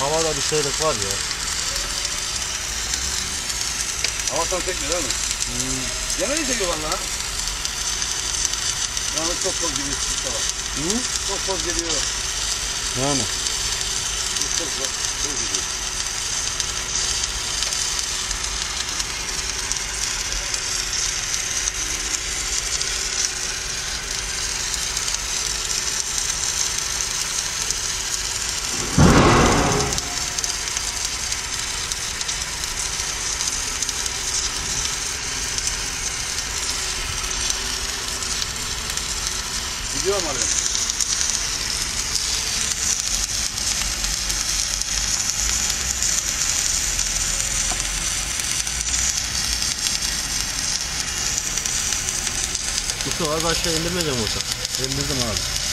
havada bir şeylik var ya. Havadan çekmiyor değil mi? Hmm. İyi çekiyor valla. Yalnız çok toz geliyor Mustafa. Hı? Çok toz geliyor. Yani. Çok toz, toz geliyor. Gidiyor mu araya? Mustafa az aşağı indirmeyeceğim olsa. İndirdim abi.